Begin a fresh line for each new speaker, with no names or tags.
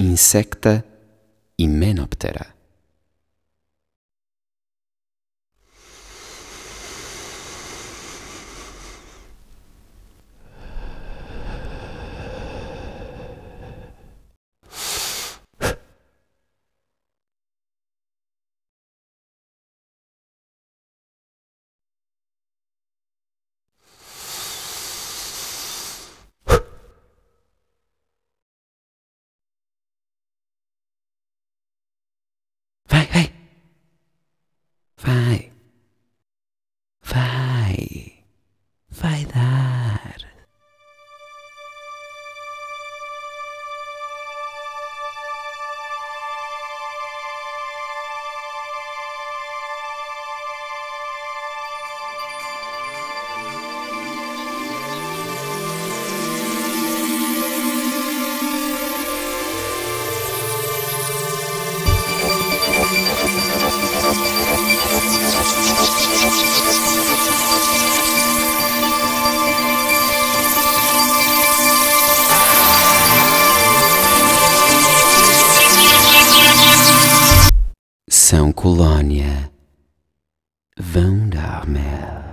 insecta hymenoptera. São Colônia. Vão dar mel.